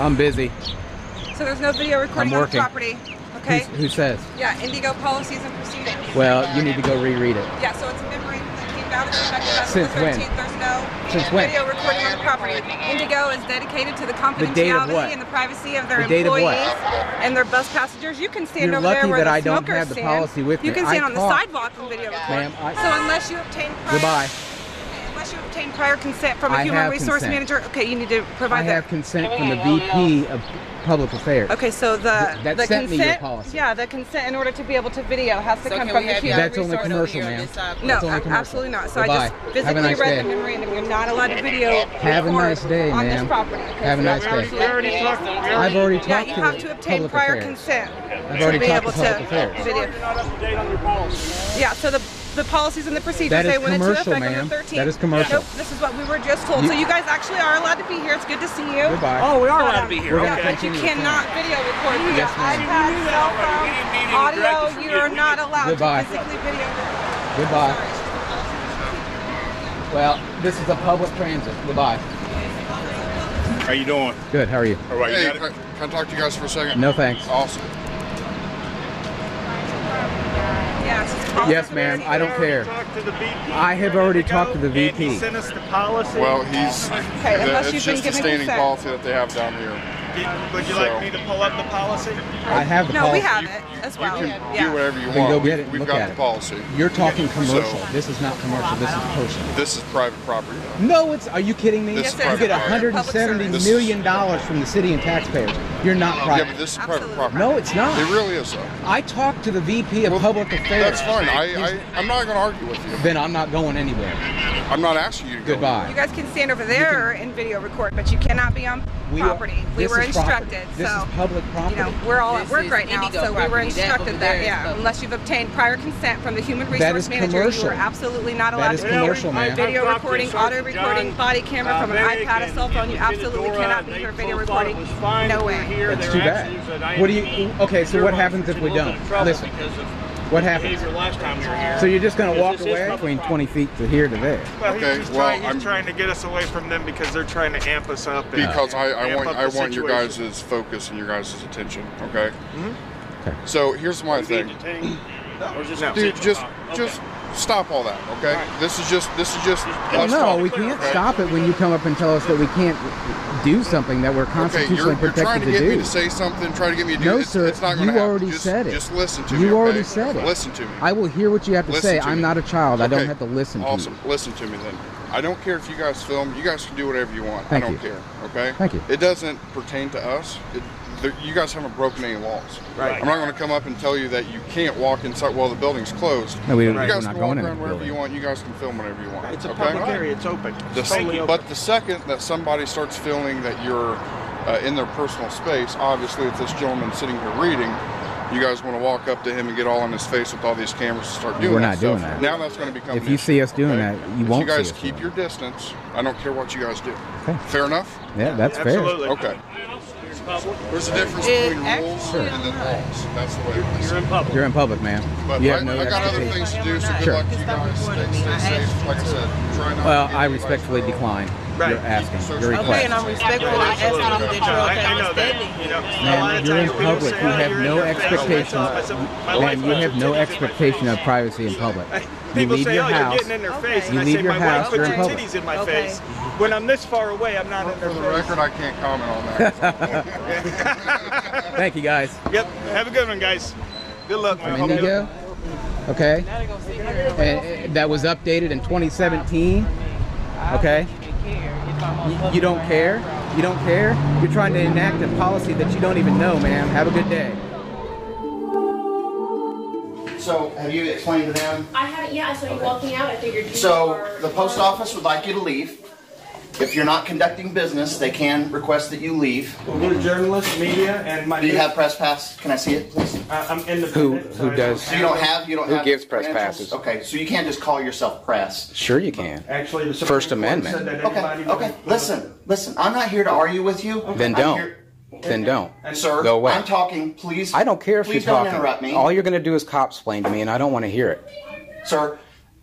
I'm busy. So there's no video recording on the property. Okay. Who's- who says? Yeah, IndyGo policies and procedures. Well, you need to go reread it. Yeah, so it's a memorandum that came out of effective Since the when? 13th. There's no Since when? video recording on the property. IndyGo is dedicated to the confidentiality and the privacy of their The date of what? employees and their bus passengers. You can stand You're over there where that the I don't smokers have the stand. policy with You can I stand on the sidewalk and video record. Ma'am, I- so unless you obtain prior, Goodbye. Unless you obtain prior consent from a I human have resource consent. manager, okay, you need to I provide have that. consent from the VP of Public Affairs. Okay, so the That the sent me your consent, policy. yeah, the consent in order to be able to video has to So come can from we the have human That's only resource. commercial, over here ma'am. this side, No, That's only a- commercial. absolutely not. So I Goodbye. just Have a physically nice read day. the memorandum. You're not allowed to video. Have a record nice day, on this ma'am. property. Okay, Have a so nice that's day. We already talked. We I've already, already Yeah, talked you to have to obtain Public prior Affairs. consent I've to already be talked able to Public to Affairs. video. you're not up to date on your policy. Yeah, so the the policies and the procedures That is they went into commercial, effect on the 13th. That is commercial. Nope, this is what we were just told. You- so you guys actually are allowed to be here. It's good to see you. Goodbye. Oh, we are allowed to be here. Yeah, Okay. but you cannot video record via Yes, ma'am. iPad, cell phone, We didn't need audio. You you. are not allowed Goodbye. to physically video record. Goodbye. Well, this is a public transit. Goodbye. How you doing? Good. How are you? All right, Hey, you got I- it? can I talk to you guys for a second? No thanks. Awesome. Yeah, it's just policy Yes, ma'am. I don't care. Talk to the VP. I have already talked to the VP. sent us the policy. Well, he's Okay, unless it's you've been just a given standing policy that they have down here. Would you so- like me to pull up the policy? I have the No, we have it as well. You yeah. can do whatever you Then want. go get it We've look got at the it. policy. You're talking commercial. So- this is not commercial. This is personal. This is private property. No, it's. Are you kidding me? This is you get property. 170 This is- million dollars from the city and taxpayers. You're not Yeah, private. but this is Absolutely. private property. no, it's not. It really is though. I talked to the VP of Well, Public Affairs. That's fine. I, I I'm not going to argue with you. Then I'm not going anywhere. I'm not asking you to go. Goodbye. You guys can stand over there and video record, but you cannot be on We are- property. we were is property. instructed. This so, is public property. You know, we're all at This work right now, IndyGo so we were property. That over instructed there yeah, unless you've obtained prior consent from the human That resource is manager, commercial. you are absolutely not allowed is to commercial, ma'am. video I've talked to recording, Sergeant auto recording, John, body camera uh, from an iPad, a cell phone. You absolutely door cannot be here they video recording. It was fine. No way. Here. That's too bad. actually said, I What do you? Okay, so what happens if we don't? bit of trouble Listen. Because of What your happens? behavior last time you were here. So you're just going to walk away between 20 feet to here to there. Well, Okay, he's, just well, trying, he's I'm- trying to get us away from them because they're trying to amp us up. and Because I, I want I want your situation. guys' focus and your guys' attention. Okay. Mm-hmm. Okay. So here's my thing. being detained? Or just Dude, sit- just okay. just stop all that. Okay. This is just this is just. Us no, we can't okay? stop it when you come up and tell us that we can't do something that we're Okay, constitutionally you're, you're protected trying to to, get do. me to say something, try to get me to do No, it's, sir, It's not you going to happen. already just, said it. Just listen to You me. okay? already said it. Listen to me. I will hear what you have to Listen say. to I'm me. not a child. I don't have to listen Awesome. to you. Awesome. Listen to me then. I don't care if you guys film. You guys can do whatever you want. Thank I don't you. care. Okay. Thank you. It doesn't pertain to us. It, you guys haven't broken any laws. Right. I'm not going to come up and tell you that you can't walk inside while the building's closed. No, we, You we're guys not can walk going in around the wherever you want. You guys can film whatever you want. It's a okay? public area. It's open. The, It's totally open. but the second that somebody starts feeling that you're uh, in their personal space, obviously, if this gentleman's sitting here reading, you guys want to walk up to him and get all in his face with all these cameras and start doing We're that not stuff. doing that. Now that's going to become. If you issue, see us doing okay? that, you But won't You guys see us keep doing your distance. I don't care what you guys do. Okay. Fair enough. Yeah, that's fair. Absolutely. Okay. There's a difference It between rules actually- and then laws. That's the way it is. You're in public. You're in public, man. But you I, have no I got other things to do, so good Sure. luck to you guys. Stay, stay safe. Like I said, try not Well, to get I anybody respectfully killed. decline Right. your asking, your Okay, request. Okay, and I'm respectfully asking you that you're okay I, I with standing you know, Man, you're in public. You "Oh, have no your expectation. I said, "My life Man, you have no expectation of privacy in public. You People leave say, your "Oh, you're house. getting in their face," and You I leave say, your "My house, wife put you're in your public. Titties in my Okay. face." When I'm this far away, I'm not in For the face. record, I can't comment on that. Thank you, guys. Yep. Have a good one, guys. Good luck, man. From IndyGo. Okay. And uh, that was updated in 2017. Okay. You, you don't care. You don't care. You're trying to enact a policy that you don't even know, man. Have a good day. So, have you explained to them? I haven't yet. I saw you walking out. I figured you So, were- the post office would like you to leave. If you're not conducting business, they can request that you leave. We're journalists, media, and my. Do you have press pass? Can I see it, please? I- I'm independent. Who- so who I does- So you don't have, you don't Who have. gives press passes? Okay, so you can't just call yourself press. Sure, you can. Actually, the Supreme First Court Amendment. said that Okay, okay. with- Listen, listen. I'm not here to argue with you. Then don't. Then don't. And sir, Go away. I'm talking. Please. I don't care if Please you're don't talking. interrupt me. All you're going to do is cop explain to me, and I don't want to hear it. Sir,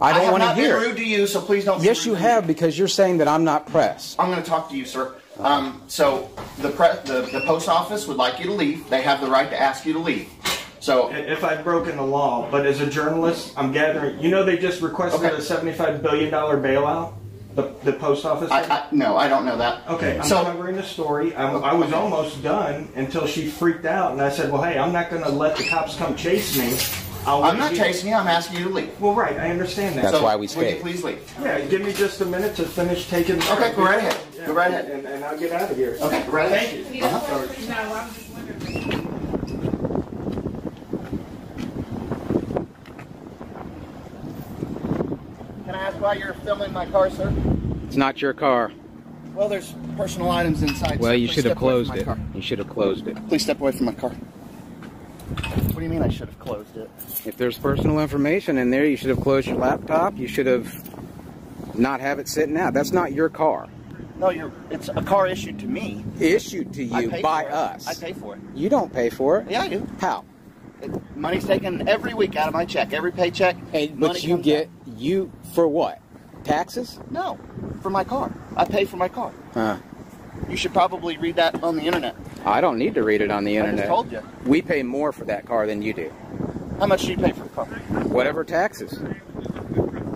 I don't have want to not hear been it. rude to you, so please don't. Yes, you me. have because you're saying that I'm not press. I'm going to talk to you, sir. Um, so the, pre- the the post office would like you to leave. They have the right to ask you to leave. So If I've broken the law, but as a journalist, I'm gathering. You know, they just requested Okay. a seventy-five billion dollar bailout. The the post office. I, I no, I don't know that. Okay, I'm So covering the story. I'm, I was almost done until she freaked out, and I said, "Well, hey, I'm not going to let the cops come chase me." I'll I'm not you." chasing you. I'm asking you to leave. Well, right, I understand that. That's so why we Would you please leave? yeah, give me just a minute to finish taking. Okay, go right ahead. Yeah, Go right ahead. and, and I'll get out of here. Okay, go right ahead. Thank you. Uh-huh. Can I ask why you're filming my car, sir? It's not your car. Well, there's personal items inside. Well, sir. you should have closed it. car. You should have closed it. Please step away from my car. What do you mean I should have closed it? If there's personal information in there, you should have closed your laptop. You should have not have it sitting out. That's not your car. No, you're. It's a car issued to me. Issued to you by us. I pay for it. You don't pay for it. Yeah, I do. How? It- money's taken every week out of my check. Every paycheck. And, but you get you for what? Taxes? no for my car. I pay for my car. Huh. You should probably read that on the internet. I don't need to read it on the internet. I told you. We pay more for that car than you do. How much do you pay for the car? Whatever taxes.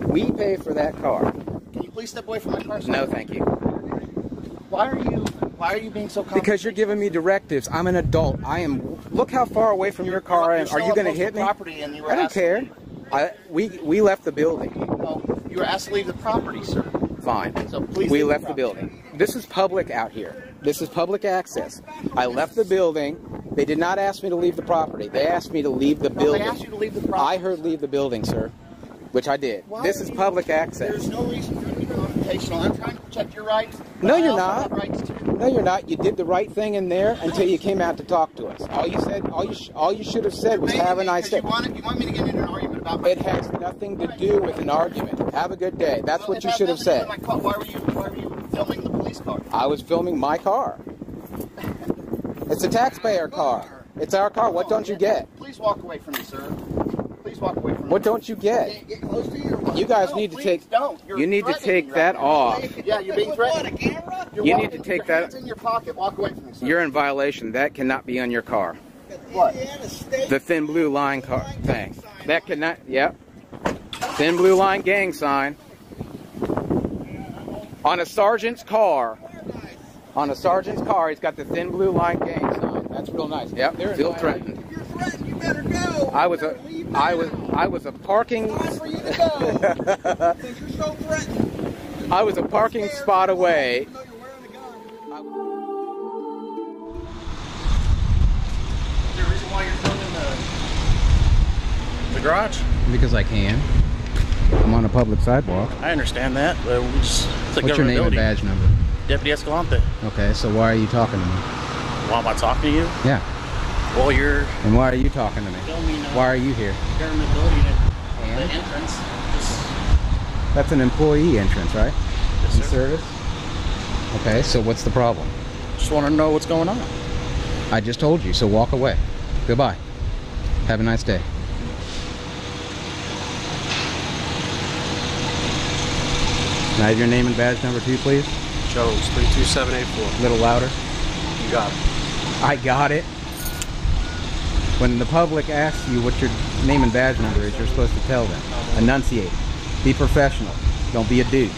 We pay for that car. Can you please step away from my car? sir? No, thank you. Why are you? Why are you being so? Because you're giving me directives. I'm an adult. I am. Look how far away from your car I am. You're you going to hit me? Property and you were I don't care. I, we we left the building. No, you were asked to leave the property, sir. Fine. So please we the left the property. building. This is public out here. This is public access. I left the building. They did not ask me to leave the property. They asked me to leave the No, building. they asked you to leave the property. I heard leave the building, sir, which I did. Why this is public There's access. no reason for you to be confrontational. I'm trying to protect your rights. No, you're not. No, you're not. You did the right thing in there until you came out to talk to us. All you said, all you, sh- all you should have said was "Have a nice day." You want, you want me to get into an argument about my It has nothing to do with an argument. Have a good day. That's Well, what you should have nothing to do said. with my car. Why were you? Why were you filming the police car? I was filming my car. It's a taxpayer car. It's our car. What don't you get? Please walk away from me, sir. Please walk away from me. What don't you get? Get, get close to your. You guys No, need to take- Don't. You're you need to take me that right now. off. Yeah, you're being threatened. You're You need walking- to take your that- hands in your pocket. Walk away from me, sir. You're in violation. That cannot be on your car. what? The thin blue line car thing. That cannot. Yep. Thin blue line gang sign. On a sergeant's car. On a sergeant's car, he's got the thin blue line gang sign. That's real nice. Yep. Feel threatened. If you're threatened, you better go. I was a. Leave I was. I was a parking. Time for you to go. You're so threatened. I was a parking Scared. spot away. Even though you're wearing a gun. Is there a reason why you're filming the, the garage? Because I can. I'm on a public sidewalk. I understand that, but we just, it's What's your name building. and badge number? Deputy Escalante. Okay, so why are you talking to me? Why am I talking to you? Yeah. Well, you're And why are you talking to me? Why are you here? government building at the entrance. Just, That's an employee entrance, right? yes, In sir. service? Okay, so what's the problem? just want to know what's going on. I just told you, so walk away. Goodbye. Have a nice day. Can I have your name and badge number too, please? Jones, 32784. A little louder. You got it. I got it. When the public asks you what your name and badge number is, you're supposed to tell them. Enunciate. Be professional. Don't be a douche.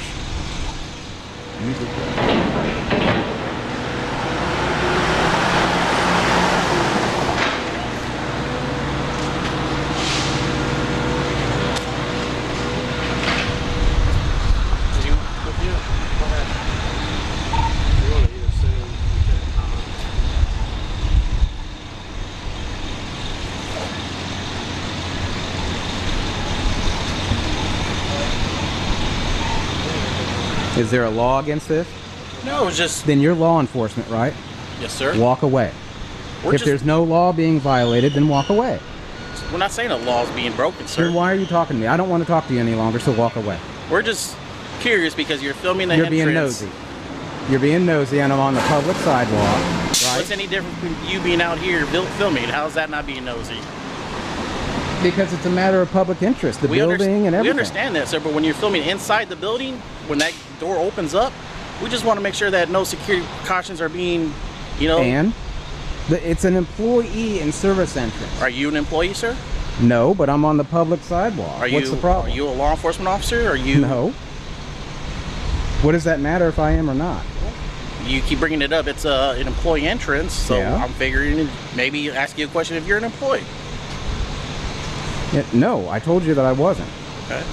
Did you, with you? Go ahead. You want to either sit in, okay, um, Is there a law against this? No, it was just, Then you're law enforcement, right? yes, sir. Walk away. We're if just, there's no law being violated, then walk away. we're not saying a law's being broken, sir. Then why are you talking to me? I don't want to talk to you any longer, so walk away. We're just curious because you're filming the You're entrance. being nosy. You're being nosy, and I'm on the public sidewalk, What's any different between you being out here filming? How's that not being nosy? Because it's a matter of public interest, the we, building and everything. we understand that, sir, but when you're filming inside the building, when that door opens up, We just want to make sure that no security precautions are being, you know. And the, it's an employee and service entrance. Are you an employee, sir? No, but I'm on the public sidewalk. Are What's you the problem? Are you a law enforcement officer? Or are you? No. What does that matter if I am or not? You keep bringing it up. It's uh, an employee entrance, so Yeah. I'm figuring maybe ask you a question if you're an employee. Yeah, no, I told you that I wasn't. Okay.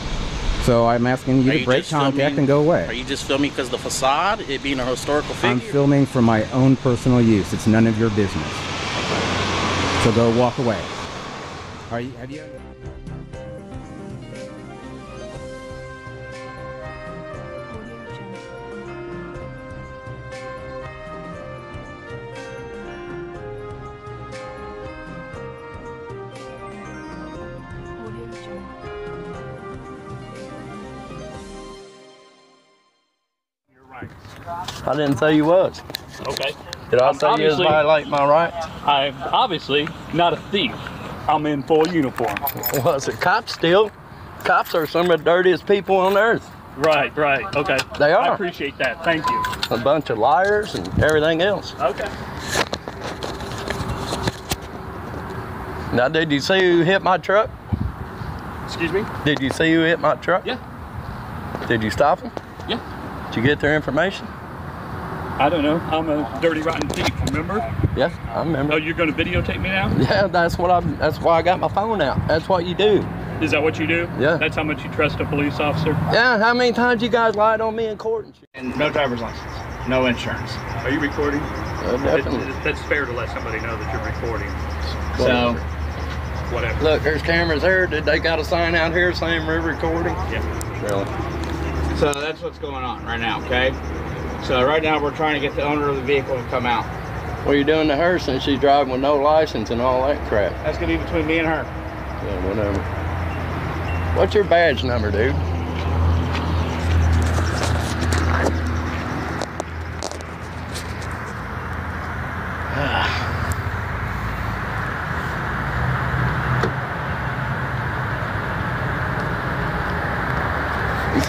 So I'm asking you Are to you break contact filming- and go away. Are you just filming because the facade, it being a historical figure? I'm filming for my own personal use. It's none of your business. So go walk away. Are you? Have you? I didn't say you was. Okay. Did I I'm say you was violating my right? I'm obviously not a thief. I'm in full uniform. Was it cops still? Cops are some of the dirtiest people on earth. Right, right. Okay. They are. I appreciate that. Thank you. A bunch of liars and everything else. Okay. Now, did you see who hit my truck? Excuse me? Did you see who hit my truck? Yeah. Did you stop him? Yeah. Did you get their information? I don't know. I'm a dirty, rotten thief. Remember? Yes, I remember. Oh, you're going to videotape me now? Yeah, that's what I'm. That's why I got my phone out. That's what you do. Is that what you do? Yeah. That's how much you trust a police officer? Yeah. How many times you guys lied on me in court and shit? And no driver's license, no insurance. Are you recording? Uh, definitely. It- That's fair to let somebody know that you're recording. So, Whatever. Look, there's cameras here. Did they got a sign out here saying we're recording? Yeah. Really? So that's what's going on right now, okay? So right now we're trying to get the owner of the vehicle to come out. What are you doing to her since she's driving with no license and all that crap? That's gonna be between me and her. Yeah, whatever. What's your badge number, dude?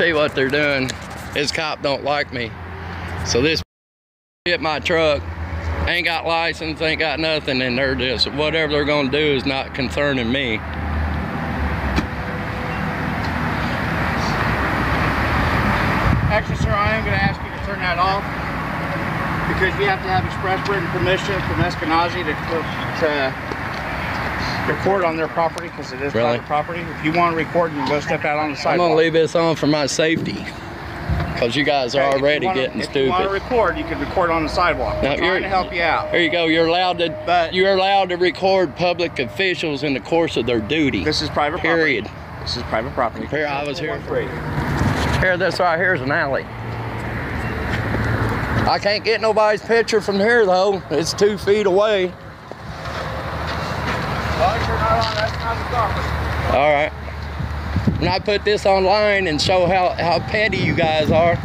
See what they're doing? This cop don't like me. So this hit my truck, ain't got license, ain't got nothing, and they're just, whatever they're gonna do is not concerning me. Actually, sir, I am gonna ask you to turn that off because you have to have express written permission from Eskenazi to, to record on their property because it is Really? private property. If you want to record, you can go step out on the sidewalk. I'm gonna leave this on for my safety. Cause you guys are Okay, if already wanna- getting If you want to record, you can record on the sidewalk. Now, I'm trying to help you out. Here you go, you're allowed to, But- you're allowed to record public officials in the course of their duty. This is private Period. property. This is private property. Here, I was here. Here, this right here is an alley. I can't get nobody's picture from here though. It's two feet away. Well, you're not on that side of the property. All right. When I put this online and show how, how petty you guys are.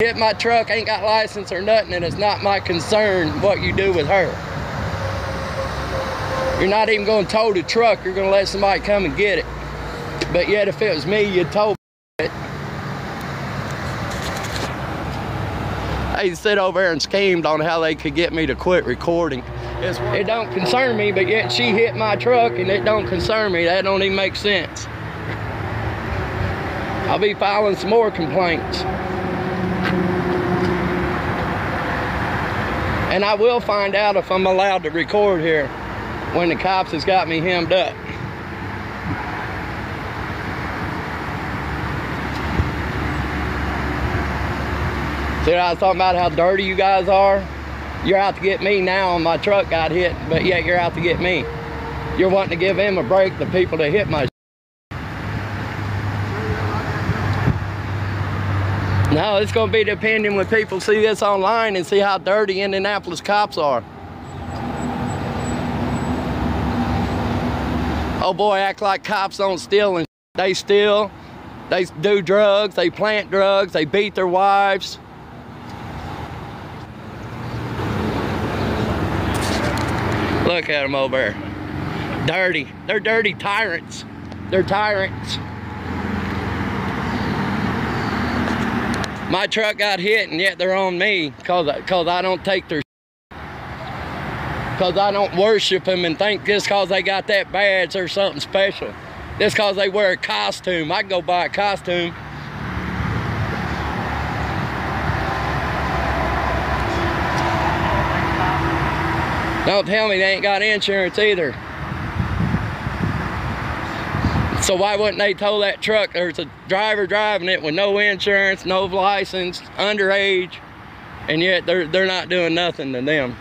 Hit my truck, ain't got license or nothing, and it's not my concern what you do with her. You're not even gonna tow the truck, you're gonna let somebody come and get it. But yet if it was me, you'd tow it. They sit over there and schemed on how they could get me to quit recording. It don't concern me, but yet she hit my truck and it don't concern me. That don't even make sense. I'll be filing some more complaints. And I will find out if I'm allowed to record here when the cops has got me hemmed up. See I was talking about how dirty you guys are? You're out to get me now and my truck got hit, but yet you're out to get me. You're wanting to give him a break, the people that hit my No, it's gonna be depending when people see this online and see how dirty Indianapolis cops are. Oh boy, act like cops don't steal and they steal. They do drugs, they plant drugs, they beat their wives. Look at them over there. Dirty. They're dirty tyrants. They're tyrants. My truck got hit and yet they're on me cause, cause I don't take their cause I don't worship them and think just cause they got that badge or something special. Just cause they wear a costume. I can go buy a costume. Don't tell me they ain't got insurance either. So why wouldn't they tow that truck? There's a driver driving it with no insurance, no license, underage, and yet they're they're not doing nothing to them.